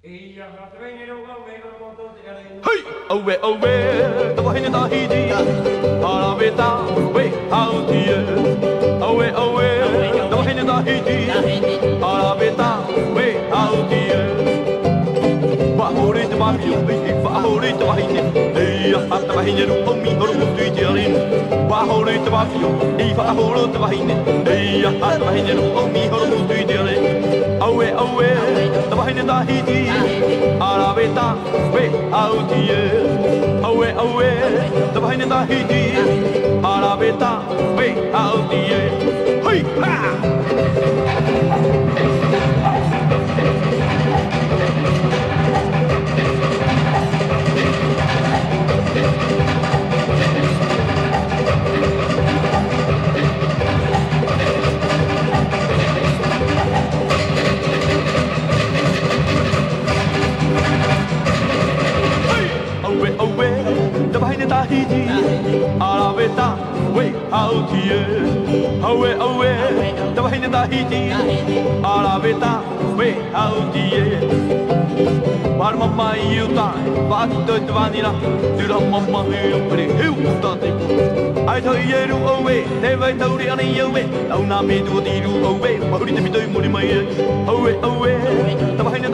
Hey, away, away, the wine in the heat, Alaveta, way out here. Away, away, the wine in the heat, Alaveta, way out here. Bahore te babi, bahore te bahine, hey, hata bahine ru omi horu tu itiarin. Bahore te babi, hey, bahore te bahine, hey, hata bahine ru omi horu tu itiarin. Away, away, the wine in the heat, Alaveta, way out here. Away, away, the wine in the heat, Alaveta, way out here. Hey, ha! Away, away, the behind the Tahiti, Alaveta, way out here. Away, away, the behind the Tahiti, Alaveta, way out here. Var mamma i uta, vatto et vanila, dyra mamma i uppri huta te. Ai thoi yeru owe, te vai tauri ani yowe, au na me tu diru owe, mahuri te mitoi muri mai. Owe, owe,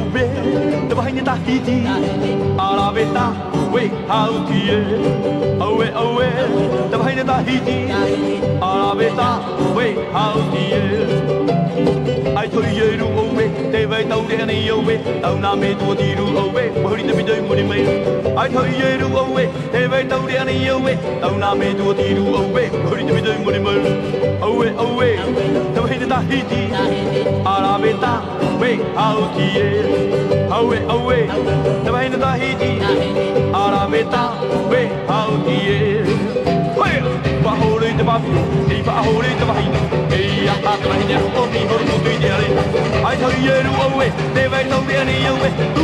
here. Away, away, the behind the Tahiti, Alaveta, way out here. Away, away, the behind the Tahiti, Alaveta, way out here. Ai thôi yeru owe, te vai tau re ani owe, tau na me tu tiru owe, mahuri te bidoi muri mai. Ai thôi yeru owe, te vai tau re ani owe, tau na me tu tiru owe, mahuri te bidoi muri mai. Owe, owe, te vai ta hiti, Alaveta, way out here. Owe, owe, te vai ta hiti, Alaveta, way out here. Hey, bahore te babi, ei bahore te bahi. Ei Ai thoi yeru owe, te vai tau